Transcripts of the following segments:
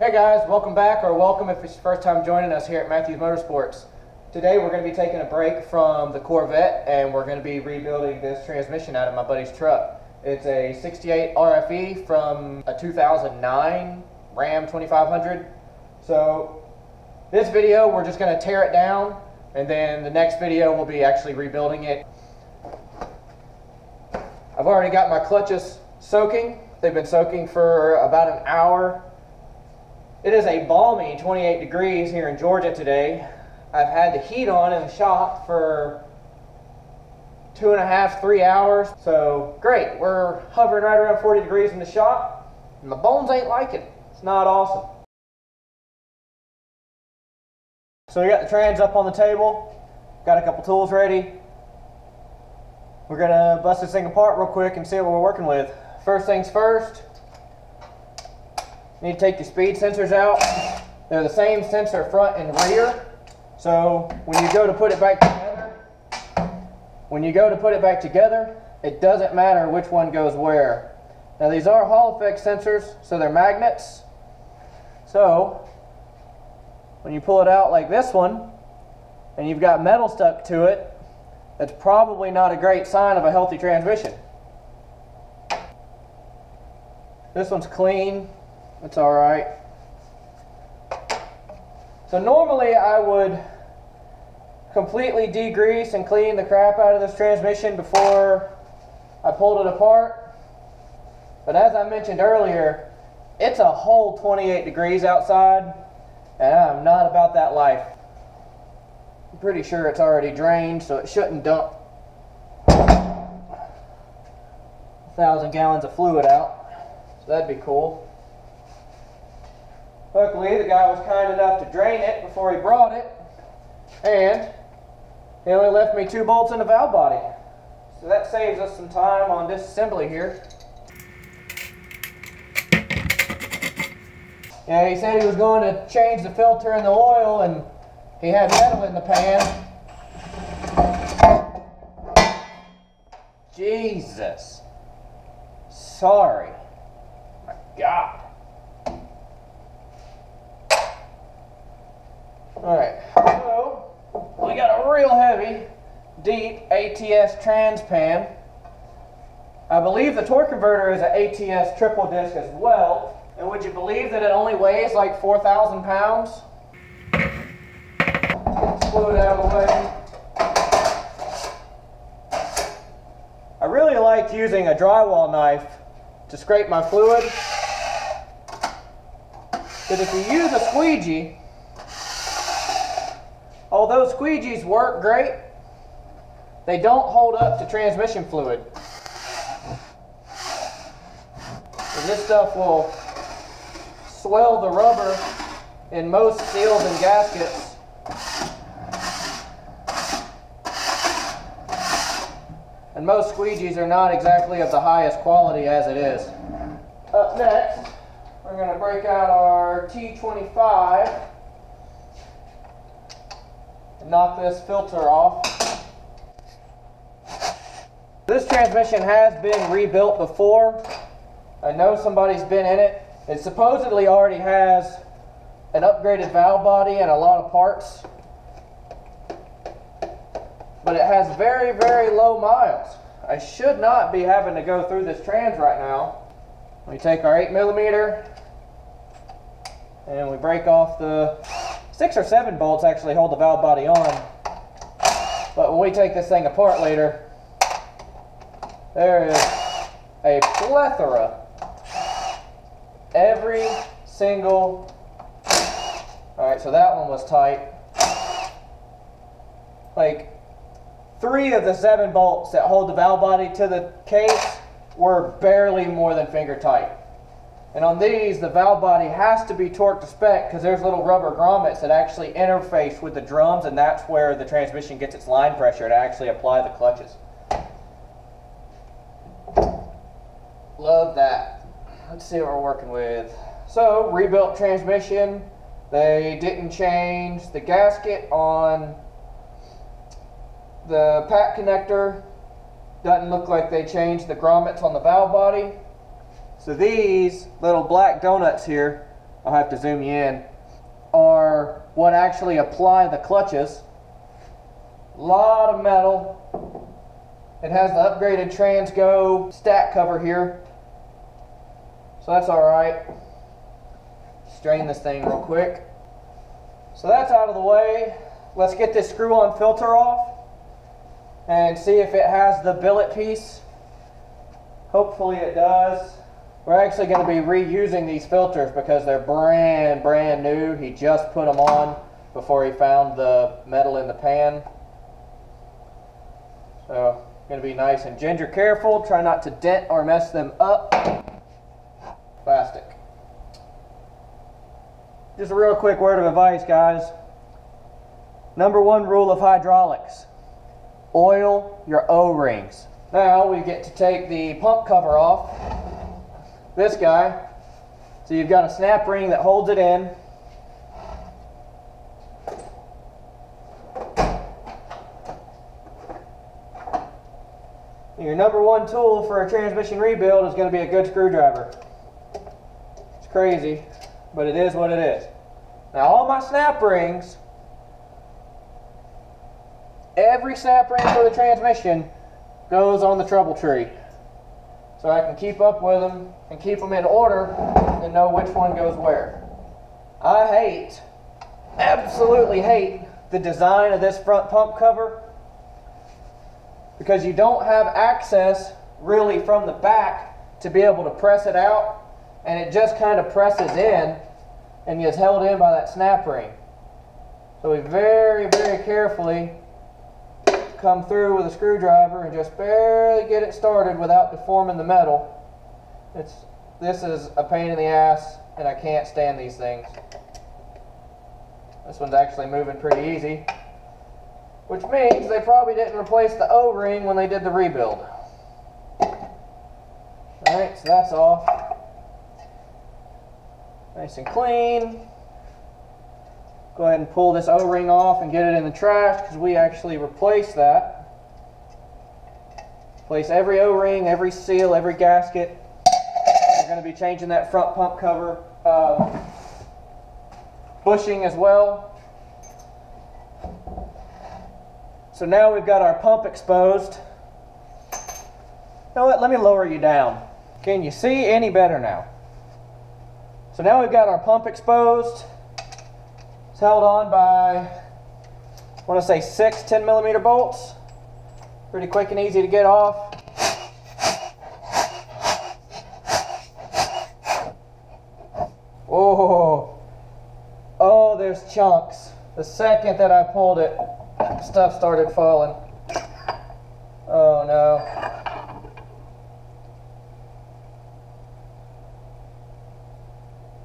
Hey guys, welcome back, or welcome if it's your first time joining us here at Matthews Motorsports. Today we're going to be taking a break from the Corvette and we're going to be rebuilding this transmission out of my buddy's truck. It's a 68 RFE from a 2009 Ram 2500. So this video we're just going to tear it down and then the next video we'll be actually rebuilding it. I've already got my clutches soaking. They've been soaking for about an hour it is a balmy 28 degrees here in Georgia today. I've had the heat on in the shop for two and a half, three hours. So great, we're hovering right around 40 degrees in the shop. And my bones ain't liking it. It's not awesome. So we got the trans up on the table. Got a couple tools ready. We're gonna bust this thing apart real quick and see what we're working with. First things first, you need to take your speed sensors out. They're the same sensor front and rear. So when you go to put it back together, when you go to put it back together, it doesn't matter which one goes where. Now these are Hall effect sensors, so they're magnets. So when you pull it out like this one, and you've got metal stuck to it, that's probably not a great sign of a healthy transmission. This one's clean, it's all right. So normally I would completely degrease and clean the crap out of this transmission before I pulled it apart. But as I mentioned earlier, it's a whole 28 degrees outside, and I'm not about that life. I'm pretty sure it's already drained, so it shouldn't dump a thousand gallons of fluid out. So that'd be cool. Luckily, the guy was kind enough to drain it before he brought it, and he only left me two bolts in the valve body. So that saves us some time on disassembly here. Yeah, he said he was going to change the filter and the oil, and he had metal in the pan. Jesus. Sorry. My God. Alright, so we got a real heavy, deep ATS trans pan. I believe the torque converter is an ATS triple disc as well. And would you believe that it only weighs like 4,000 pounds? Fluid out of the way. I really like using a drywall knife to scrape my fluid. Because if you use a squeegee, although squeegees work great, they don't hold up to transmission fluid. And this stuff will swell the rubber in most seals and gaskets. And most squeegees are not exactly of the highest quality as it is. Up next, we're going to break out our T25 knock this filter off. This transmission has been rebuilt before. I know somebody's been in it. It supposedly already has an upgraded valve body and a lot of parts. But it has very, very low miles. I should not be having to go through this trans right now. We take our 8 millimeter and we break off the Six or seven bolts actually hold the valve body on. But when we take this thing apart later, there is a plethora. Every single... Alright, so that one was tight. Like, three of the seven bolts that hold the valve body to the case were barely more than finger tight. And on these, the valve body has to be torqued to spec because there's little rubber grommets that actually interface with the drums, and that's where the transmission gets its line pressure to actually apply the clutches. Love that. Let's see what we're working with. So, rebuilt transmission. They didn't change the gasket on the pack connector. Doesn't look like they changed the grommets on the valve body. So these little black donuts here I'll have to zoom you in, are what actually apply the clutches. A lot of metal. It has the upgraded Transgo stack cover here. So that's alright. Strain this thing real quick. So that's out of the way. Let's get this screw-on filter off and see if it has the billet piece. Hopefully it does. We're actually going to be reusing these filters because they're brand, brand new. He just put them on before he found the metal in the pan. So, going to be nice and ginger careful. Try not to dent or mess them up. Plastic. Just a real quick word of advice, guys. Number one rule of hydraulics. Oil your O-rings. Now we get to take the pump cover off. This guy. So you've got a snap ring that holds it in. Your number one tool for a transmission rebuild is going to be a good screwdriver. It's crazy, but it is what it is. Now all my snap rings, every snap ring for the transmission goes on the trouble tree. So I can keep up with them and keep them in order and know which one goes where. I hate, absolutely hate the design of this front pump cover because you don't have access really from the back to be able to press it out and it just kind of presses in and gets held in by that snap ring. So we very, very carefully come through with a screwdriver and just barely get it started without deforming the metal. It's This is a pain in the ass and I can't stand these things. This one's actually moving pretty easy which means they probably didn't replace the O-ring when they did the rebuild. Alright, so that's off. Nice and clean. Go ahead and pull this O-ring off and get it in the trash because we actually replace that. Place every O-ring, every seal, every gasket. We're going to be changing that front pump cover uh, bushing as well. So now we've got our pump exposed. You know what, let me lower you down. Can you see any better now? So now we've got our pump exposed. It's held on by, I want to say six 10 millimeter bolts. Pretty quick and easy to get off. Oh, oh, there's chunks. The second that I pulled it, stuff started falling. Oh no.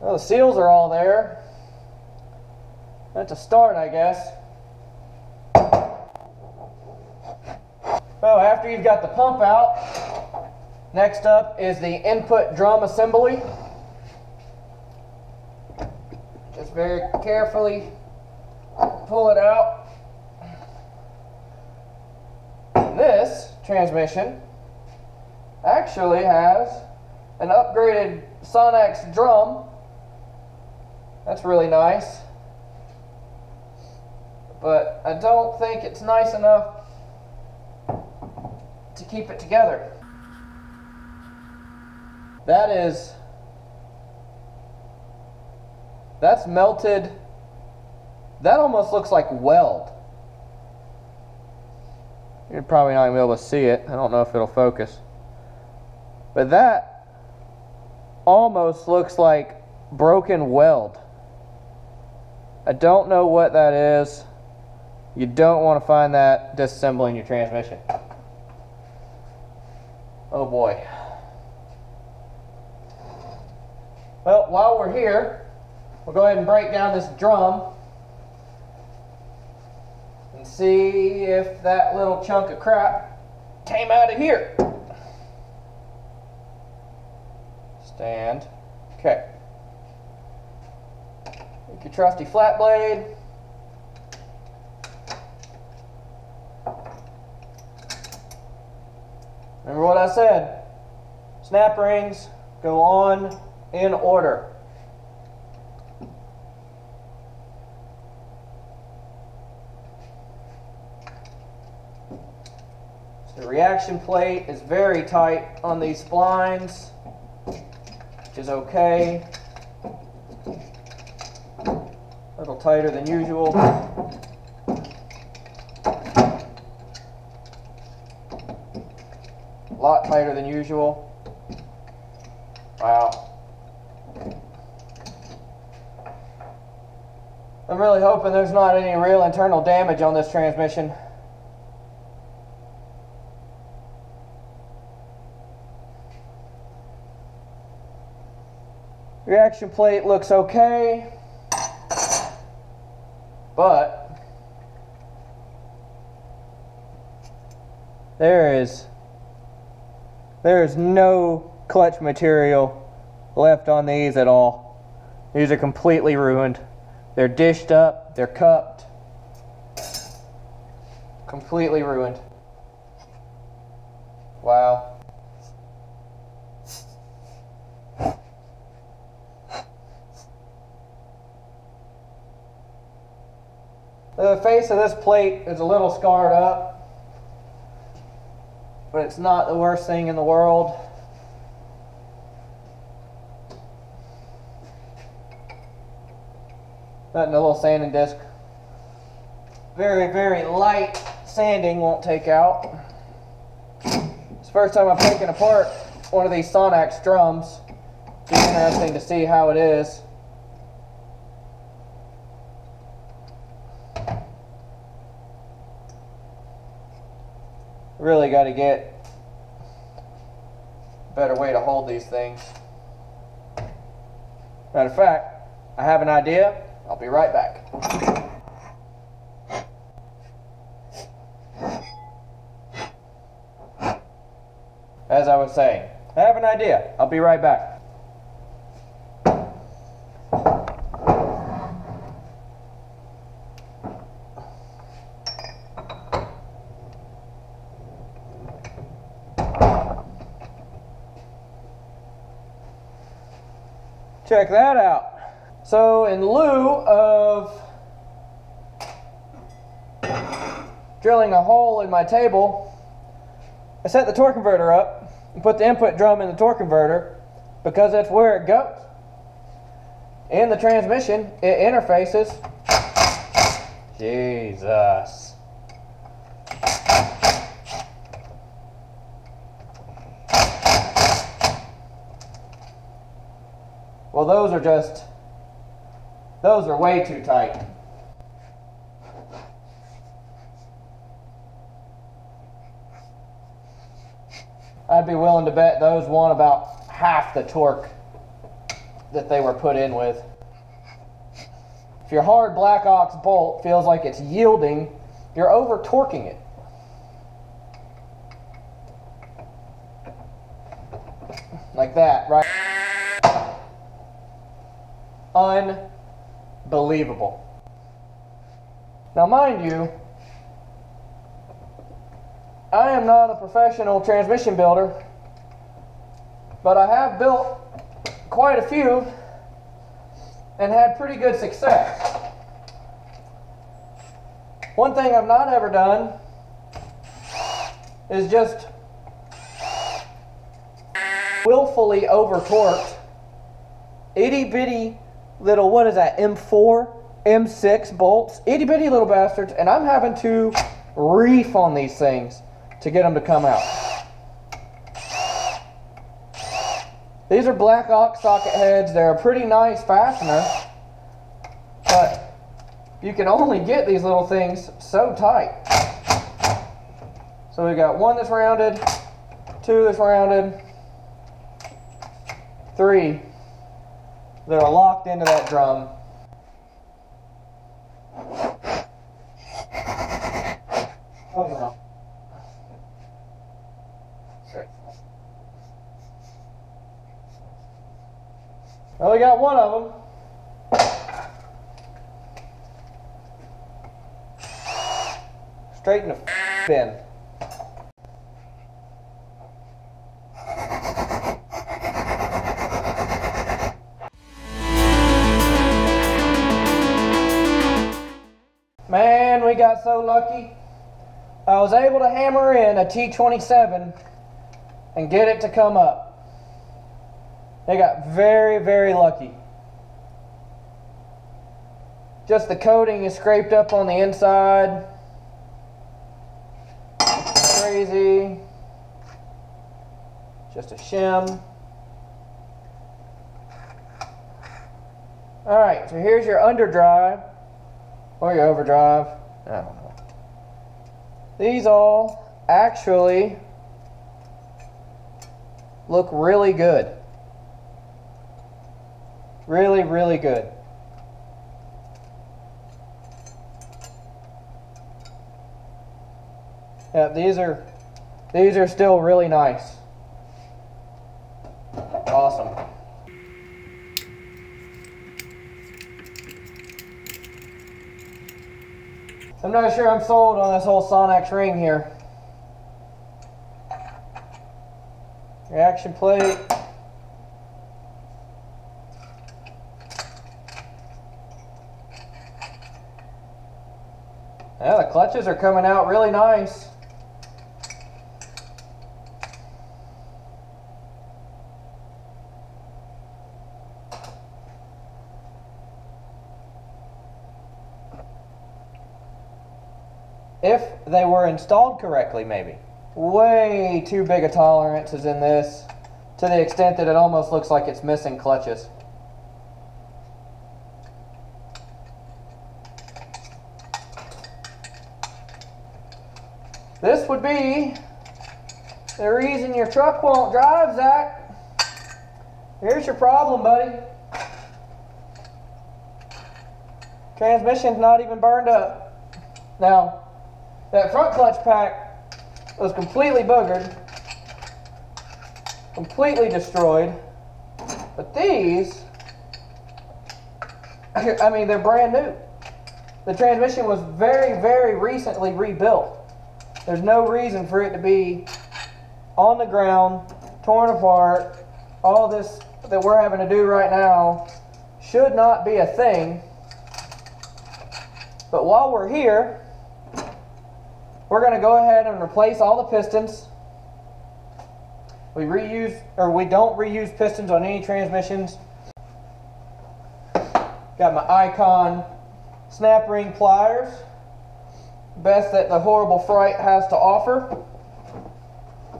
Well, the seals are all there. That's a start, I guess. So after you've got the pump out, next up is the input drum assembly. Just very carefully pull it out. this transmission actually has an upgraded Sonnax drum. That's really nice. But I don't think it's nice enough to keep it together. That is, that's melted, that almost looks like weld. You're probably not going to be able to see it. I don't know if it'll focus. But that almost looks like broken weld. I don't know what that is. You don't want to find that disassembling your transmission. Oh boy. Well, while we're here, we'll go ahead and break down this drum and see if that little chunk of crap came out of here. Stand. Okay. Take your trusty flat blade. I said, snap rings go on in order. So the reaction plate is very tight on these splines, which is okay. A little tighter than usual. Tighter than usual. Wow. I'm really hoping there's not any real internal damage on this transmission. Reaction plate looks okay, but there is there is no clutch material left on these at all. These are completely ruined. They're dished up, they're cupped, completely ruined. Wow. The face of this plate is a little scarred up, it's not the worst thing in the world. Nothing a little sanding disc. Very, very light sanding won't take out. It's the first time I've taken apart one of these Sonnax drums. It's interesting to see how it is. Really got to get better way to hold these things. Matter of fact, I have an idea. I'll be right back. As I was saying, I have an idea. I'll be right back. Check that out. So in lieu of drilling a hole in my table, I set the torque converter up and put the input drum in the torque converter because that's where it goes. In the transmission, it interfaces. Jesus. Well, those are just, those are way too tight. I'd be willing to bet those want about half the torque that they were put in with. If your hard black ox bolt feels like it's yielding, you're over torquing it. Like that, right? Unbelievable. Now, mind you, I am not a professional transmission builder, but I have built quite a few and had pretty good success. One thing I've not ever done is just willfully over torqued itty bitty little, what is that, M4, M6 bolts, itty bitty little bastards, and I'm having to reef on these things to get them to come out. These are black ox socket heads. They're a pretty nice fastener, but you can only get these little things so tight. So we got one that's rounded, two that's rounded, three that are locked into that drum. Oh, no. Well, we got one of them. Straight in the bin. So lucky. I was able to hammer in a T27 and get it to come up. They got very, very lucky. Just the coating is scraped up on the inside. Crazy. Just a shim. All right, so here's your underdrive or your overdrive. I. These all actually look really good. Really, really good. Yeah, these are these are still really nice. Awesome. I'm not sure I'm sold on this whole Sonnax ring here. Reaction plate. Yeah, the clutches are coming out really nice. If they were installed correctly, maybe. Way too big a tolerances in this to the extent that it almost looks like it's missing clutches. This would be the reason your truck won't drive, Zach. Here's your problem, buddy. Transmission's not even burned up. Now, that front clutch pack was completely boogered, completely destroyed. But these, I mean, they're brand new. The transmission was very, very recently rebuilt. There's no reason for it to be on the ground, torn apart. All this that we're having to do right now should not be a thing. But while we're here, we're going to go ahead and replace all the pistons. We reuse, or we don't reuse pistons on any transmissions. Got my Icon snap ring pliers. Best that the horrible fright has to offer.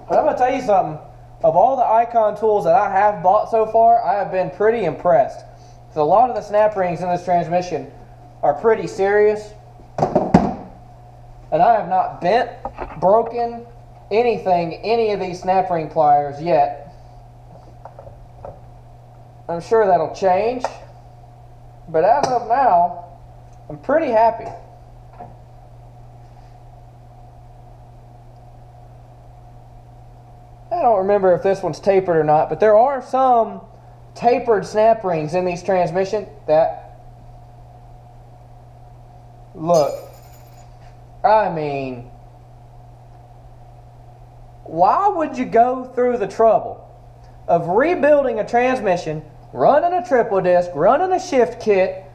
But I'm going to tell you something. Of all the Icon tools that I have bought so far, I have been pretty impressed. So a lot of the snap rings in this transmission are pretty serious. And I have not bent, broken, anything, any of these snap ring pliers yet. I'm sure that'll change. But as of now, I'm pretty happy. I don't remember if this one's tapered or not, but there are some tapered snap rings in these transmission that look I mean why would you go through the trouble of rebuilding a transmission, running a triple disc, running a shift kit,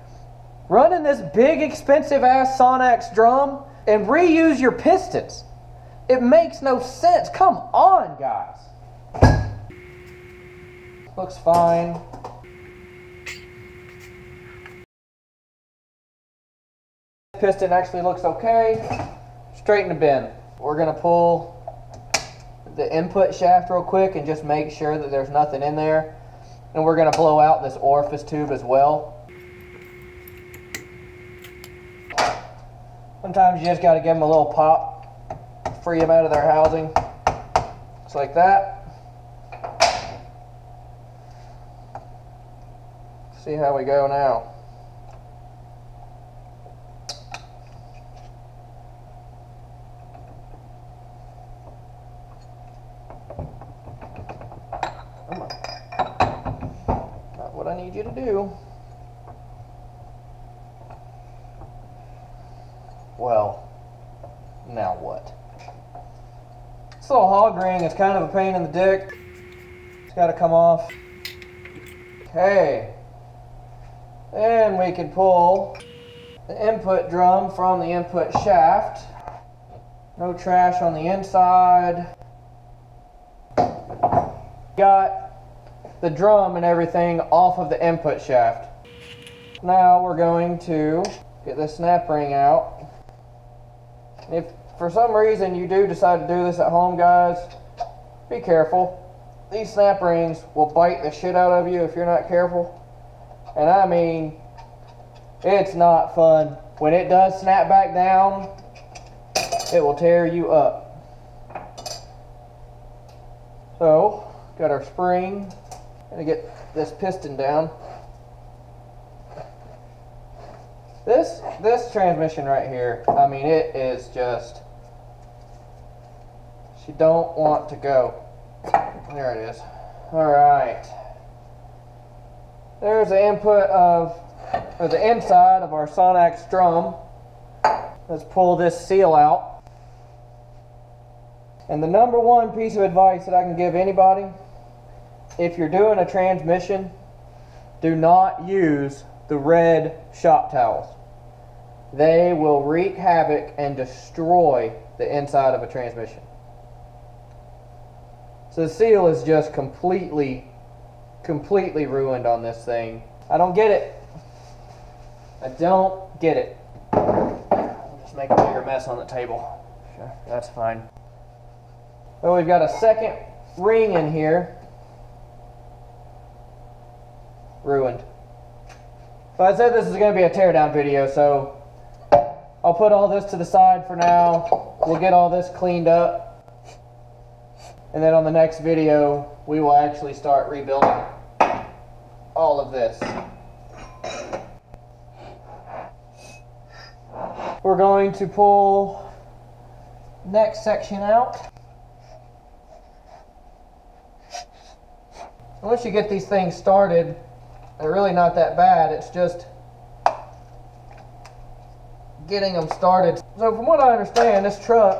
running this big expensive ass Sonnax drum and reuse your pistons? It makes no sense. Come on, guys. Looks fine. Piston actually looks okay. Straighten the bin. We're gonna pull the input shaft real quick and just make sure that there's nothing in there. And we're gonna blow out this orifice tube as well. Sometimes you just gotta give them a little pop, free them out of their housing. Just like that. See how we go now. Not what I need you to do. Well, now what? This little hog ring is kind of a pain in the dick. It's got to come off. Okay. Then we can pull the input drum from the input shaft. No trash on the inside. Got the drum and everything off of the input shaft. Now we're going to get the snap ring out. If for some reason you do decide to do this at home, guys, be careful. These snap rings will bite the shit out of you if you're not careful. And I mean, it's not fun. When it does snap back down, it will tear you up. So, got our spring. Gonna get this piston down. This this transmission right here, I mean it is just she don't want to go. There it is. Alright. There's the input of or the inside of our Sonnax drum. Let's pull this seal out. And the number one piece of advice that I can give anybody, if you're doing a transmission, do not use the red shop towels. They will wreak havoc and destroy the inside of a transmission. So the seal is just completely, completely ruined on this thing. I don't get it. I don't get it. I'll just make a bigger mess on the table. Sure, that's fine. Well, we've got a second ring in here. Ruined. But I said this is going to be a teardown video, so I'll put all this to the side for now. We'll get all this cleaned up. And then on the next video, we will actually start rebuilding all of this. We're going to pull next section out. Once you get these things started, they're really not that bad. It's just getting them started. So from what I understand, this truck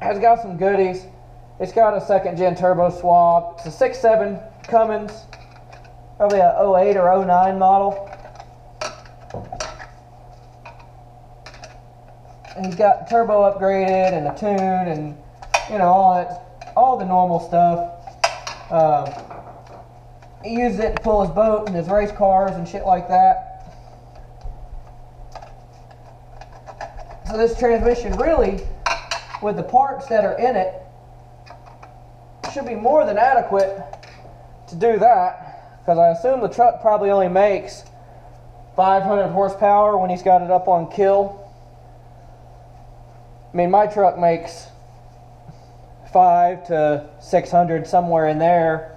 has got some goodies. It's got a second gen turbo swap. It's a 6.7 Cummins, probably a 08 or 09 model. And he's got turbo upgraded and a tune and you know all that, all the normal stuff. Um, he uses it to pull his boat and his race cars and shit like that. So this transmission really, with the parts that are in it, should be more than adequate to do that. Because I assume the truck probably only makes 500 horsepower when he's got it up on kill. I mean, my truck makes five to 600 somewhere in there,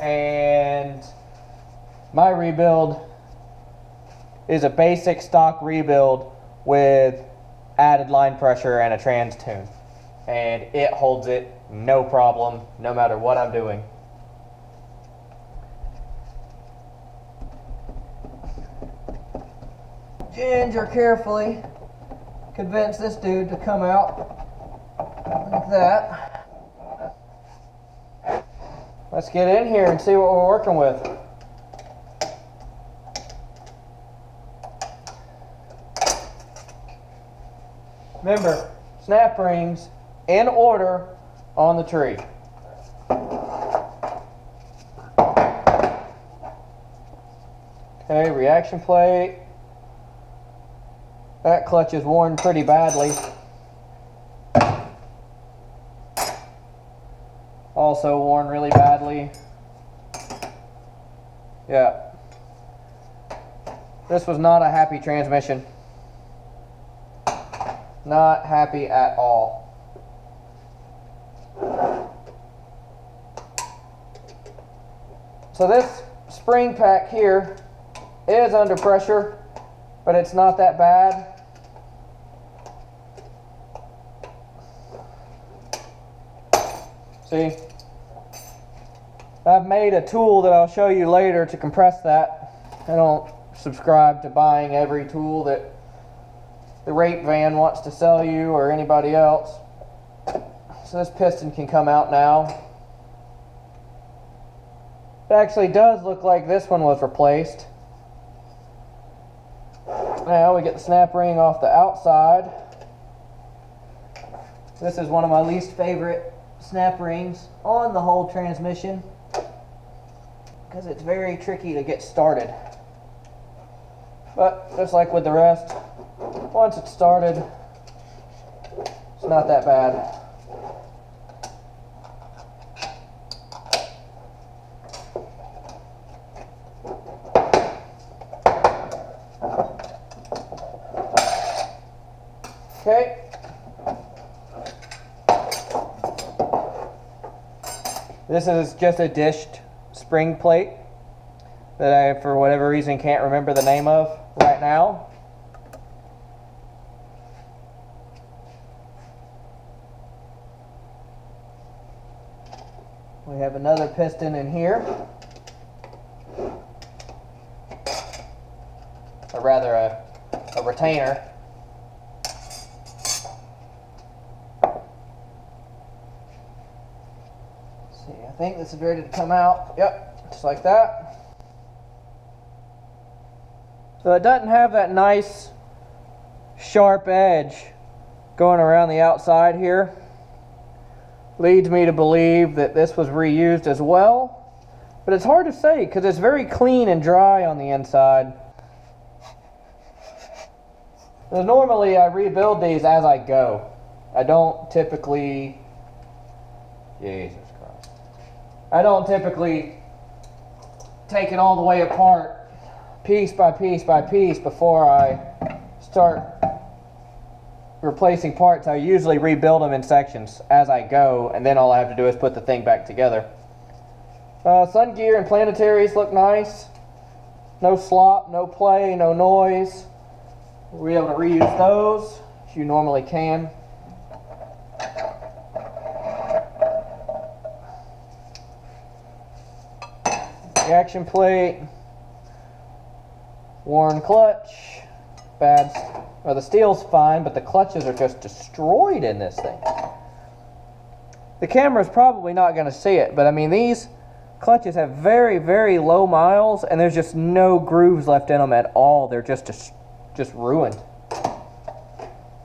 and my rebuild is a basic stock rebuild with added line pressure and a trans tune, and it holds it no problem, no matter what I'm doing. Ginger carefully convince this dude to come out like that. Let's get in here and see what we're working with. Remember, snap rings in order on the tree. Okay, reaction plate. That clutch is worn pretty badly. Also worn really badly. Yeah. This was not a happy transmission. Not happy at all. So this spring pack here is under pressure, but it's not that bad. See? I've made a tool that I'll show you later to compress that. I don't subscribe to buying every tool that the rape van wants to sell you or anybody else. So this piston can come out now. It actually does look like this one was replaced. Now we get the snap ring off the outside. This is one of my least favorite snap rings on the whole transmission because it's very tricky to get started. But just like with the rest, once it's started, it's not that bad. Okay. This is just a dished spring plate that I, for whatever reason, can't remember the name of right now. We have another piston in here. Or rather, a, a retainer. see, I think this is ready to come out. Yep, just like that. So it doesn't have that nice sharp edge going around the outside here. Leads me to believe that this was reused as well. But it's hard to say because it's very clean and dry on the inside. Now, normally I rebuild these as I go. I don't typically... Jesus. I don't typically take it all the way apart piece by piece by piece before I start replacing parts. I usually rebuild them in sections as I go, and then all I have to do is put the thing back together. Uh, sun gear and planetaries look nice. No slop, no play, no noise. We'll be able to reuse those, you normally can. Action plate worn clutch, bad, well the steel's fine, but the clutches are just destroyed in this thing. The camera's probably not going to see it, but I mean these clutches have very, very low miles, and there's just no grooves left in them at all. They're just, just, just ruined.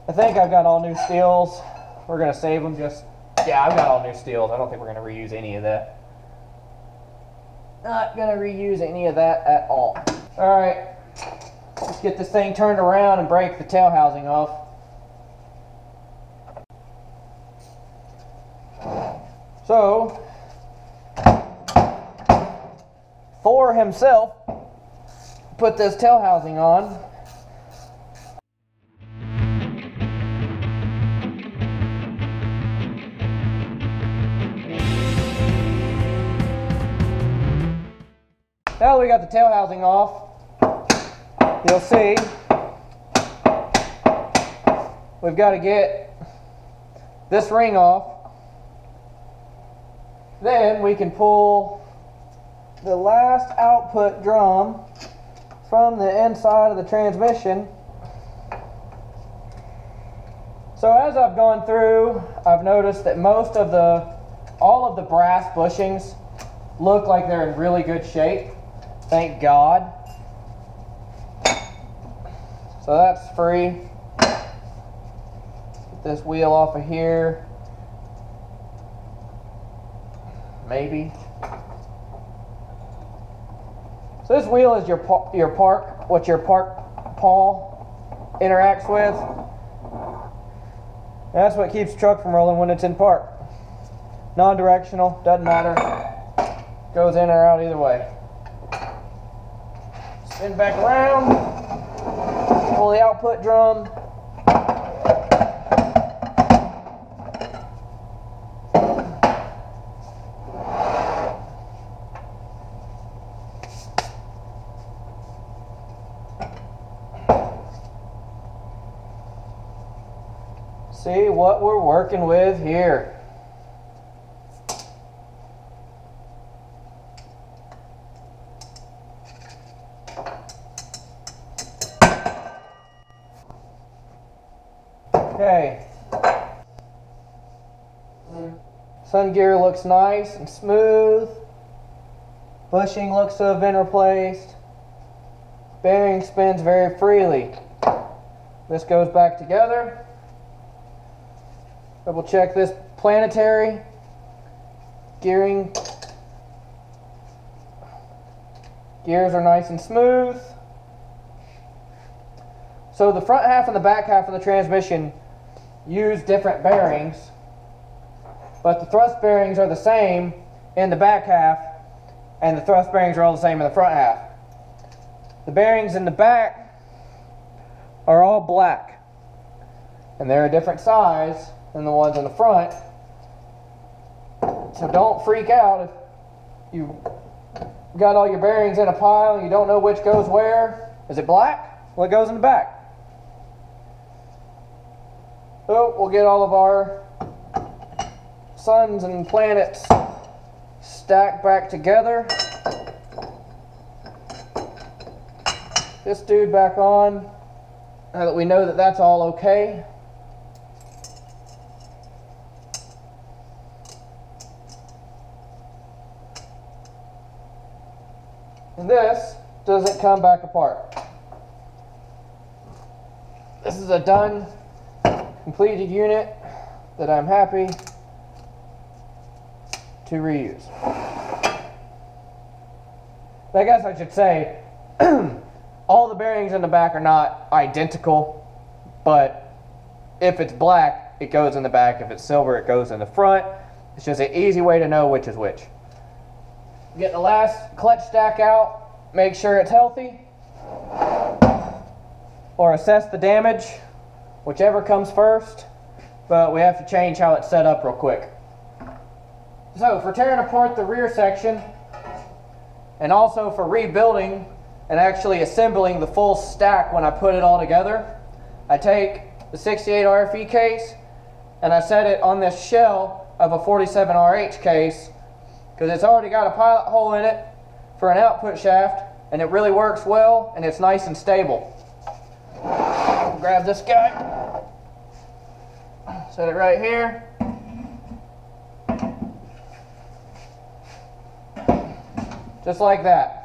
I think I've got all new steels. We're going to save them just, yeah, I've got all new steels. I don't think we're going to reuse any of that. Not to reuse any of that at all. All right. Let's get this thing turned around and break the tail housing off. So, Thor himself put this tail housing on. Now that we got the tail housing off, you'll see we've got to get this ring off. Then we can pull the last output drum from the inside of the transmission. So as I've gone through, I've noticed that most of the, all of the brass bushings look like they're in really good shape. Thank God. So that's free. Get this wheel off of here. Maybe. So this wheel is your your park, what your park pawl interacts with. That's what keeps truck from rolling when it's in park. Non-directional, doesn't matter. Goes in or out either way. Spin back around pull the output drum. See what we're working with here. Okay. Sun gear looks nice and smooth. Bushing looks to have been replaced. Bearing spins very freely. This goes back together. Double check this planetary gearing. Gears are nice and smooth. So the front half and the back half of the transmission use different bearings, but the thrust bearings are the same in the back half, and the thrust bearings are all the same in the front half. The bearings in the back are all black, and they're a different size than the ones in the front. So don't freak out if you got all your bearings in a pile and you don't know which goes where. Is it black? Well, it goes in the back. So we'll get all of our suns and planets stacked back together. This dude back on, now that we know that that's all okay. And this doesn't come back apart. This is a done, completed unit that I'm happy to reuse. I guess I should say all the bearings in the back are not identical, but if it's black, it goes in the back. If it's silver, it goes in the front. It's just an easy way to know which is which. Get the last clutch stack out, make sure it's healthy, or assess the damage, whichever comes first, but we have to change how it's set up real quick. So for tearing apart the rear section, and also for rebuilding and actually assembling the full stack when I put it all together, I take the 68 RFE case and I set it on this shell of a 47RH case because it's already got a pilot hole in it for an output shaft and it really works well and it's nice and stable. Grab this guy, set it right here. Just like that.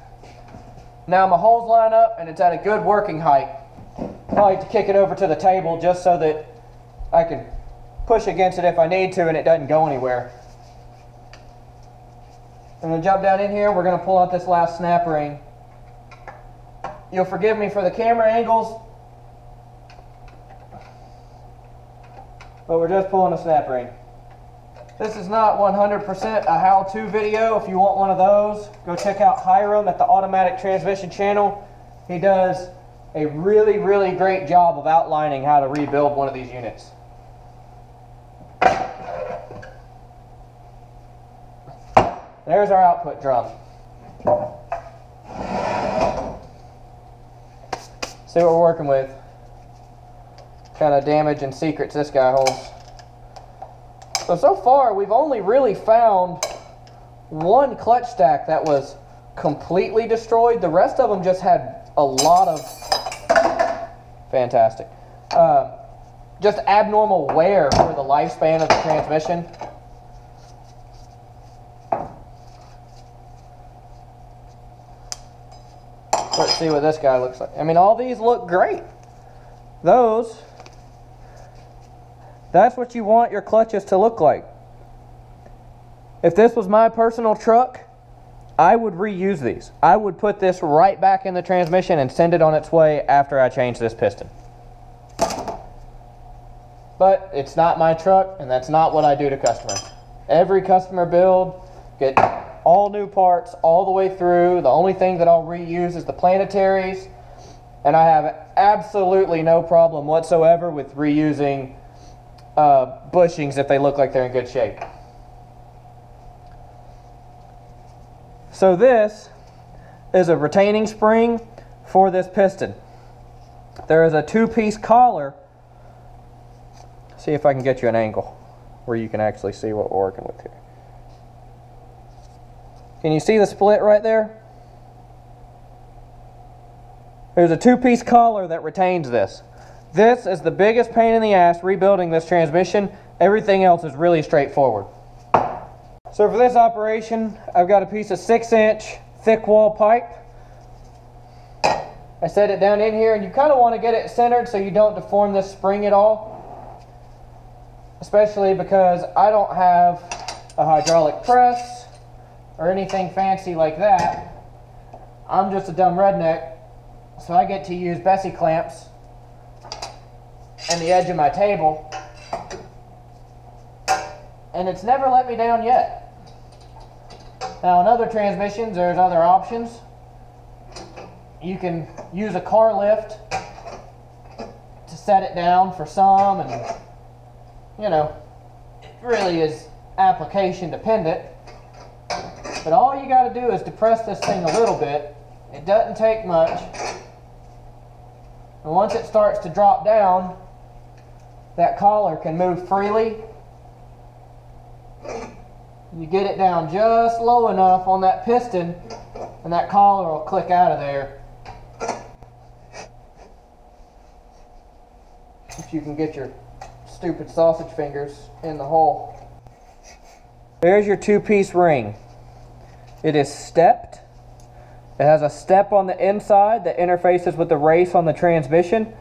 Now my holes line up and it's at a good working height. I like to kick it over to the table just so that I can push against it if I need to and it doesn't go anywhere. I'm going to jump down in here. We're going to pull out this last snap ring. You'll forgive me for the camera angles, but we're just pulling a snap ring. This is not 100% a how-to video. If you want one of those, go check out Hiram at the Automatic Transmission channel. He does a really, really great job of outlining how to rebuild one of these units. There's our output drum. See what we're working with. Kind of damage and secrets this guy holds. So, so far we've only really found one clutch stack that was completely destroyed. The rest of them just had a lot of, fantastic, uh, just abnormal wear for the lifespan of the transmission. Let's see what this guy looks like. I mean, all these look great. Those, that's what you want your clutches to look like. If this was my personal truck, I would reuse these. I would put this right back in the transmission and send it on its way after I change this piston. But it's not my truck, and that's not what I do to customers. Every customer build, get all new parts all the way through. The only thing that I'll reuse is the planetaries. And I have absolutely no problem whatsoever with reusing uh, bushings if they look like they're in good shape. So this is a retaining spring for this piston. There is a two-piece collar. See if I can get you an angle where you can actually see what we're working with here. Can you see the split right there? There's a two-piece collar that retains this. This is the biggest pain in the ass rebuilding this transmission. Everything else is really straightforward. So for this operation, I've got a piece of 6-inch thick wall pipe. I set it down in here, and you kind of want to get it centered so you don't deform this spring at all. especially because I don't have a hydraulic press or anything fancy like that. I'm just a dumb redneck, so I get to use Bessey clamps and the edge of my table, and it's never let me down yet. Now, in other transmissions, there's other options. You can use a car lift to set it down for some, and you know, it really is application dependent. But all you got to do is depress this thing a little bit. It doesn't take much. And once it starts to drop down, that collar can move freely. You get it down just low enough on that piston, and that collar will click out of there. If you can get your stupid sausage fingers in the hole. There's your two-piece ring. It is stepped. It has a step on the inside that interfaces with the race on the transmission.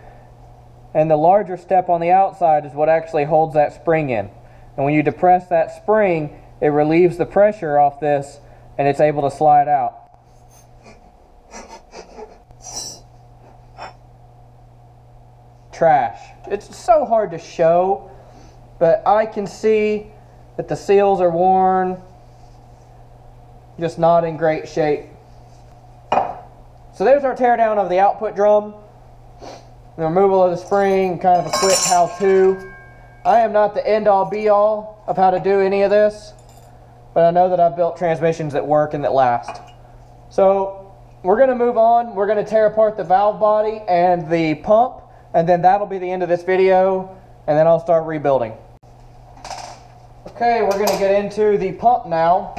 And the larger step on the outside is what actually holds that spring in. And when you depress that spring, it relieves the pressure off this and it's able to slide out. Trash. It's so hard to show, but I can see that the seals are worn, just not in great shape. So there's our teardown of the output drum, the removal of the spring, kind of a quick how-to. I am not the end-all be-all of how to do any of this, but I know that I've built transmissions that work and that last. So we're going to move on. We're going to tear apart the valve body and the pump, and then that'll be the end of this video, and then I'll start rebuilding. Okay, we're going to get into the pump now.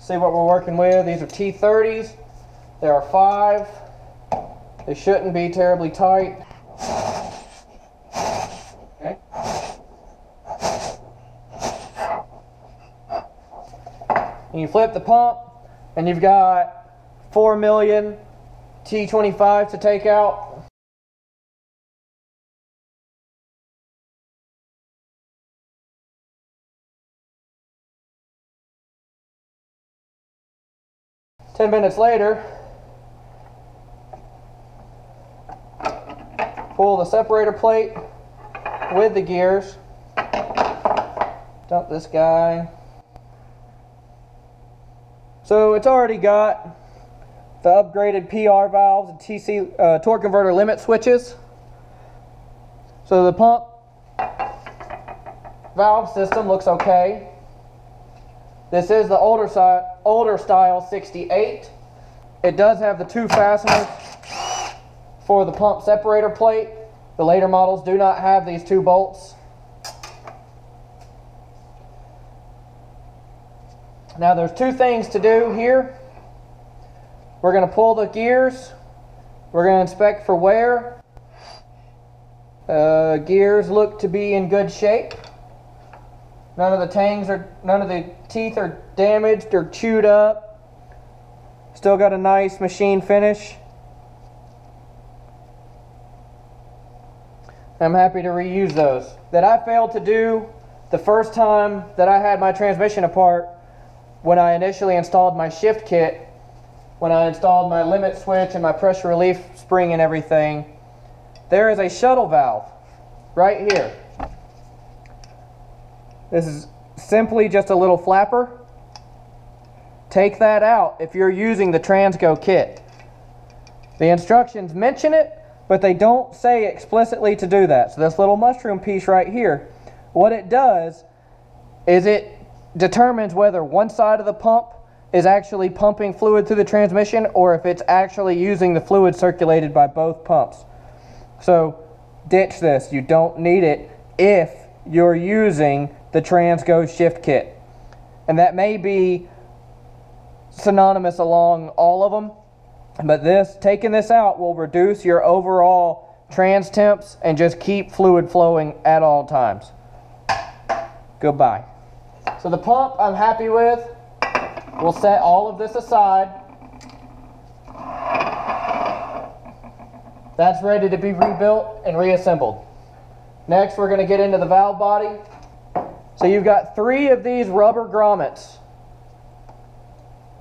See what we're working with. These are T30s. There are five. They shouldn't be terribly tight. Okay. And you flip the pump, and you've got 4 million T25 to take out. Ten minutes later, pull the separator plate with the gears. Dump this guy. So it's already got the upgraded PR valves and TC uh, torque converter limit switches. So the pump valve system looks okay. This is the older, si older style 68. It does have the two fasteners for the pump separator plate. The later models do not have these two bolts. Now there's two things to do here. We're going to pull the gears. We're going to inspect for wear. Uh, gears look to be in good shape. None of the tangs are, none of the teeth are damaged or chewed up. Still got a nice machine finish. I'm happy to reuse those. That I failed to do the first time that I had my transmission apart when I initially installed my shift kit, when I installed my limit switch and my pressure relief spring and everything, there is a shuttle valve right here. This is simply just a little flapper. Take that out if you're using the Transgo kit. The instructions mention it, but they don't say explicitly to do that. So this little mushroom piece right here, what it does is it determines whether one side of the pump is actually pumping fluid through the transmission or if it's actually using the fluid circulated by both pumps. So ditch this. You don't need it if you're using the Transgo shift kit. And that may be synonymous along all of them, but this, taking this out will reduce your overall trans temps and just keep fluid flowing at all times. Goodbye. So the pump I'm happy with. We'll set all of this aside. That's ready to be rebuilt and reassembled. Next, we're going to get into the valve body. So you've got three of these rubber grommets.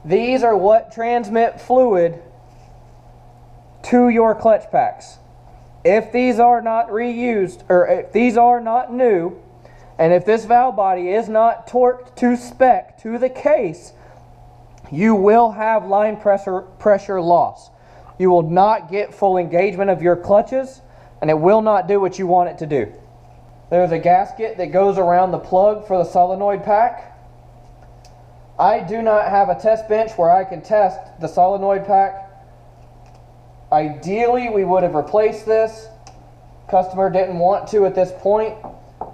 These are what transmit fluid to your clutch packs. If these are not reused, or if these are not new, and if this valve body is not torqued to spec to the case, you will have line pressure, pressure loss. You will not get full engagement of your clutches, and it will not do what you want it to do. There's a gasket that goes around the plug for the solenoid pack. I do not have a test bench where I can test the solenoid pack. Ideally, we would have replaced this. Customer didn't want to at this point,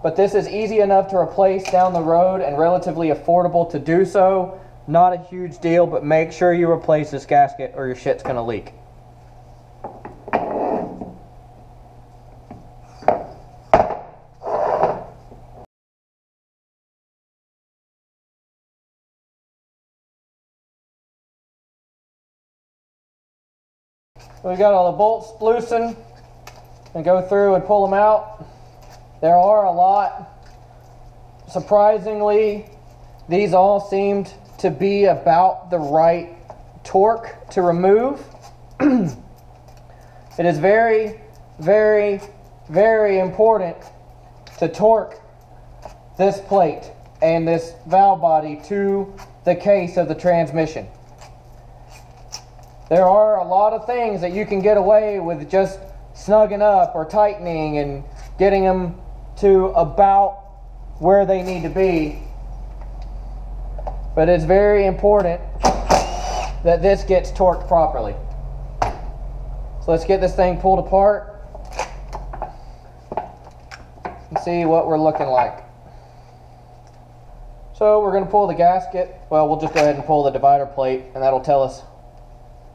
but this is easy enough to replace down the road and relatively affordable to do so. Not a huge deal, but make sure you replace this gasket or your shit's gonna leak. We got all the bolts loosened and go through and pull them out. There are a lot. Surprisingly, these all seemed to be about the right torque to remove. it is very, very, very important to torque this plate and this valve body to the case of the transmission. There are a lot of things that you can get away with just snugging up or tightening and getting them to about where they need to be. But it's very important that this gets torqued properly. So let's get this thing pulled apart and see what we're looking like. So we're going to pull the gasket. Well, we'll just go ahead and pull the divider plate and that'll tell us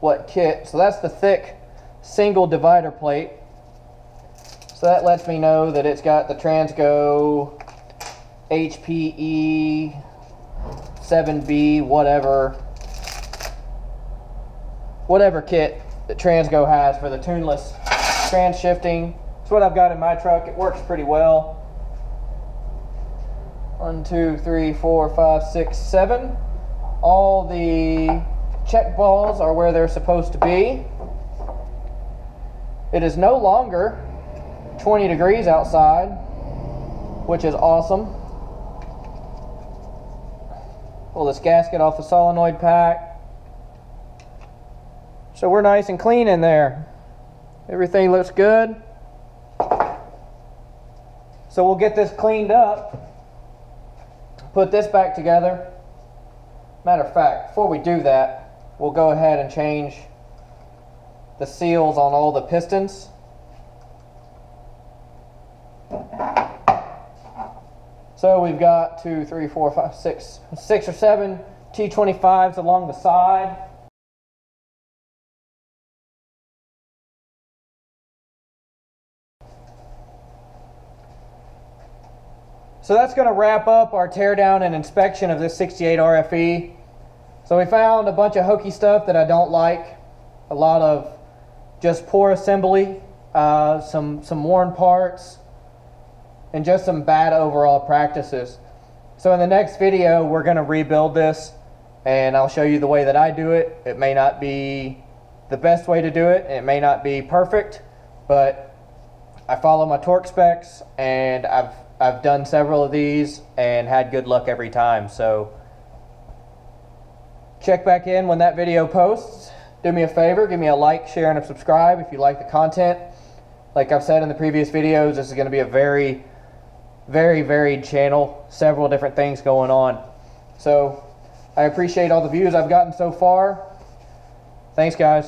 what kit. So that's the thick single divider plate. So that lets me know that it's got the Transgo HPE 7B whatever whatever kit that Transgo has for the tuneless trans shifting. It's what I've got in my truck. It works pretty well. One, two, three, four, five, six, seven. All the check balls are where they're supposed to be. It is no longer 20 degrees outside, which is awesome. Pull this gasket off the solenoid pack. So we're nice and clean in there. Everything looks good. So we'll get this cleaned up, put this back together. Matter of fact, before we do that, we'll go ahead and change the seals on all the pistons. So we've got two, three, four, five, six, six or seven T25s along the side. So that's going to wrap up our teardown and inspection of this 68 RFE. So we found a bunch of hokey stuff that I don't like, a lot of just poor assembly, uh, some, some worn parts, and just some bad overall practices. So in the next video, we're going to rebuild this, and I'll show you the way that I do it. It may not be the best way to do it, it may not be perfect, but I follow my torque specs, and I've, I've done several of these and had good luck every time. So Check back in when that video posts. Do me a favor, give me a like, share, and a subscribe if you like the content. Like I've said in the previous videos, this is going to be a very, very varied channel. Several different things going on. So I appreciate all the views I've gotten so far. Thanks, guys.